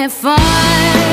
it fun.